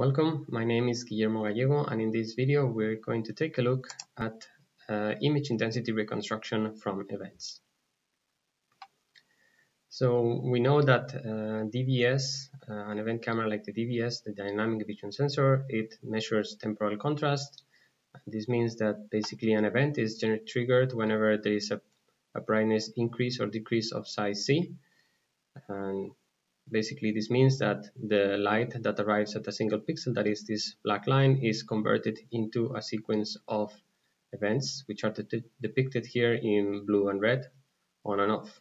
Welcome, my name is Guillermo Gallego and in this video we're going to take a look at uh, image intensity reconstruction from events. So we know that uh, DVS, uh, an event camera like the DVS, the dynamic vision sensor, it measures temporal contrast. This means that basically an event is triggered whenever there is a, a brightness increase or decrease of size C. And Basically, this means that the light that arrives at a single pixel, that is this black line, is converted into a sequence of events, which are de depicted here in blue and red, on and off.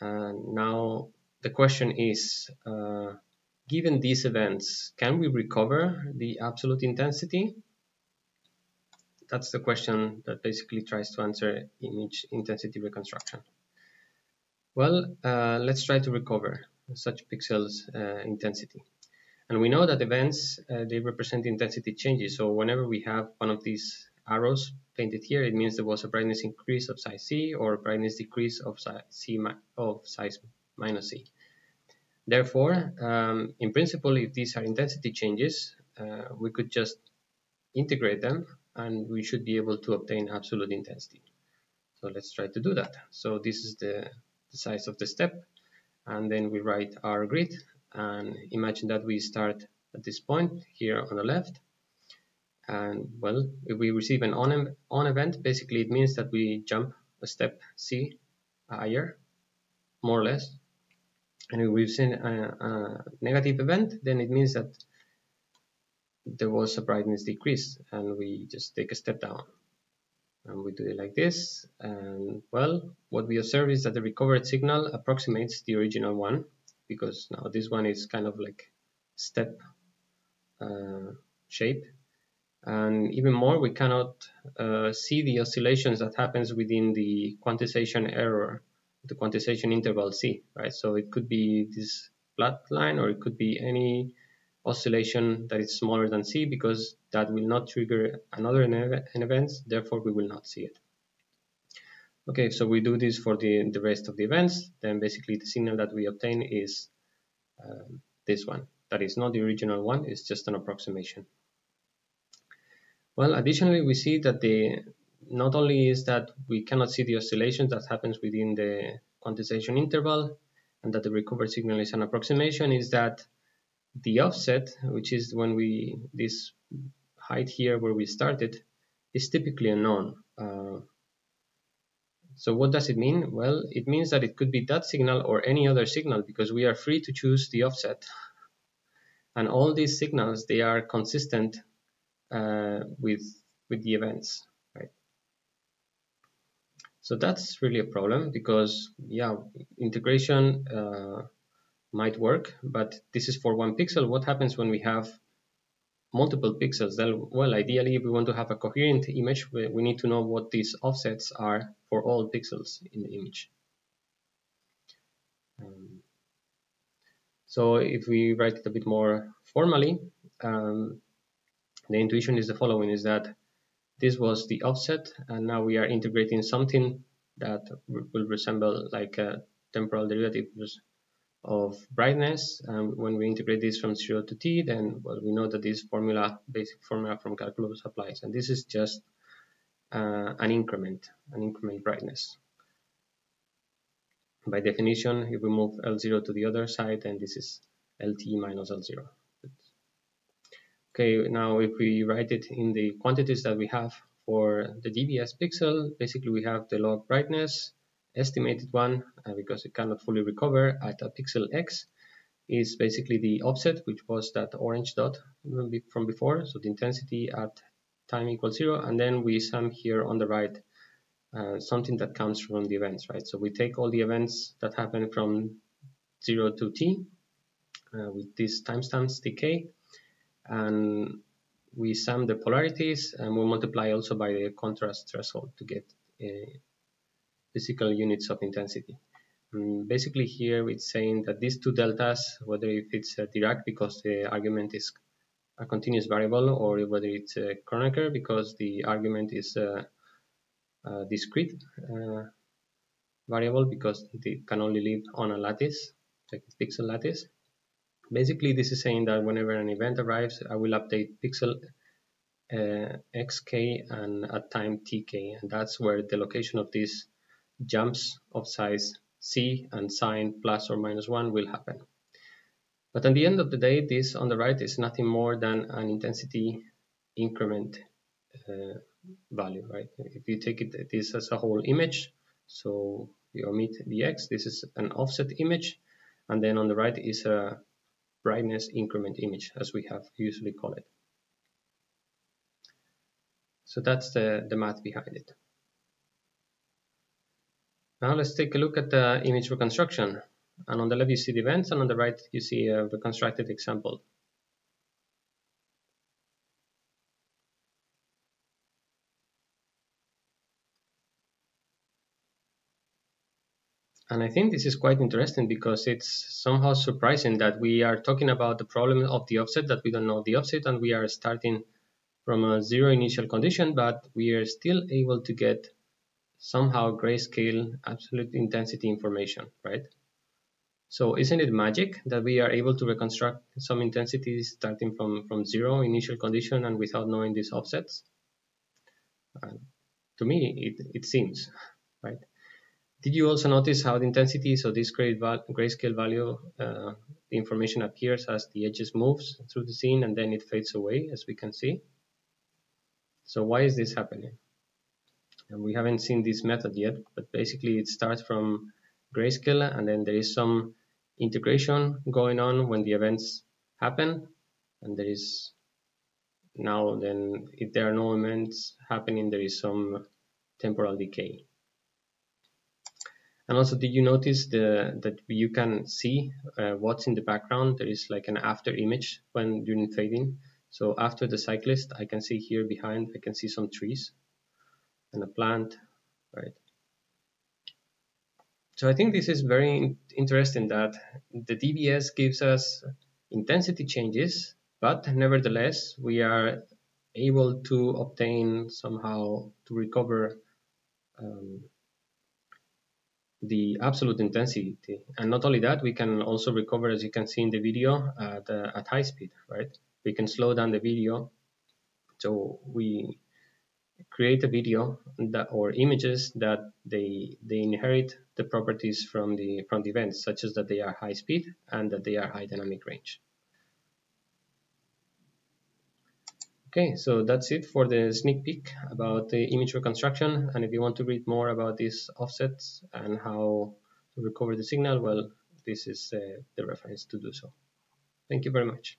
And now the question is, uh, given these events, can we recover the absolute intensity? That's the question that basically tries to answer image intensity reconstruction. Well, uh, let's try to recover such pixels uh, intensity. And we know that events, uh, they represent intensity changes. So whenever we have one of these arrows painted here, it means there was a brightness increase of size C or brightness decrease of size C of size minus C. Therefore, um, in principle, if these are intensity changes, uh, we could just integrate them and we should be able to obtain absolute intensity. So let's try to do that. So this is the, the size of the step and then we write our grid. And imagine that we start at this point here on the left. And well if we receive an on, on event basically it means that we jump a step C higher more or less. And if we've seen a, a negative event then it means that there was a brightness decrease and we just take a step down and we do it like this and well what we observe is that the recovered signal approximates the original one because now this one is kind of like step uh, shape. And even more we cannot uh, see the oscillations that happens within the quantization error the quantization interval C right? So it could be this flat line or it could be any oscillation that is smaller than C because that will not trigger another an event, therefore we will not see it. Okay, so we do this for the, the rest of the events, then basically the signal that we obtain is um, this one. That is not the original one, it's just an approximation. Well, additionally, we see that the not only is that we cannot see the oscillations that happens within the quantization interval and that the recovered signal is an approximation, is that the offset, which is when we, this height here where we started, is typically unknown. Uh, so what does it mean? Well, it means that it could be that signal or any other signal because we are free to choose the offset. And all these signals, they are consistent uh, with, with the events, right? So that's really a problem because, yeah, integration uh, might work, but this is for one pixel. What happens when we have multiple pixels? Then, well, ideally, if we want to have a coherent image, we, need to know what these offsets are for all pixels in the image. Um, so if we write it a bit more formally, um, the intuition is the following, is that this was the offset, and now we are integrating something that will resemble like a temporal derivative of brightness. And when we integrate this from 0 to t, then well, we know that this formula, basic formula from calculus applies. And this is just uh, an increment, an increment brightness. By definition, if we move L0 to the other side, then this is LT minus L0. Okay, now if we write it in the quantities that we have for the DVS pixel, basically we have the log brightness, estimated one uh, because it cannot fully recover at a pixel x is basically the offset which was that orange dot from before. So the intensity at time equals zero and then we sum here on the right uh, something that comes from the events right? So we take all the events that happen from 0 to t uh, with these timestamps tk and we sum the polarities and we multiply also by the contrast threshold to get uh, physical units of intensity. Um, basically here it's saying that these two deltas, whether if it's a Dirac because the argument is a continuous variable or whether it's a Kronecker because the argument is a, a discrete uh, variable because it can only live on a lattice, like a pixel lattice. Basically, this is saying that whenever an event arrives, I will update pixel uh, xk and at time tk, and that's where the location of these jumps of size c and sign plus or minus 1 will happen. But at the end of the day, this on the right is nothing more than an intensity increment uh, value, right? If you take it this as a whole image, so you omit the x, this is an offset image, and then on the right is a brightness increment image, as we have usually call it. So that's the, the math behind it. Now let's take a look at the image reconstruction. And on the left you see the events and on the right you see a reconstructed example. And I think this is quite interesting because it's somehow surprising that we are talking about the problem of the offset, that we don't know the offset, and we are starting from a zero initial condition, but we are still able to get somehow grayscale absolute intensity information, right? So isn't it magic that we are able to reconstruct some intensities starting from, from zero initial condition and without knowing these offsets? Uh, to me, it, it seems, right? Did you also notice how the intensity, so this grayscale value, uh, the information appears as the edges moves through the scene and then it fades away, as we can see. So why is this happening? And we haven't seen this method yet, but basically it starts from grayscale and then there is some integration going on when the events happen and there is now then if there are no events happening there is some temporal decay. And also, did you notice the that you can see uh, what's in the background? There is like an after image when during fading. So after the cyclist, I can see here behind, I can see some trees and a plant, right? So I think this is very interesting that the DVS gives us intensity changes, but nevertheless, we are able to obtain somehow to recover um, the absolute intensity. And not only that, we can also recover, as you can see in the video, at, uh, at high speed, right? We can slow down the video. So we create a video that, or images that they, they inherit the properties from the, from the events, such as that they are high speed and that they are high dynamic range. Okay, so that's it for the sneak peek about the image reconstruction. And if you want to read more about these offsets and how to recover the signal, well, this is uh, the reference to do so. Thank you very much.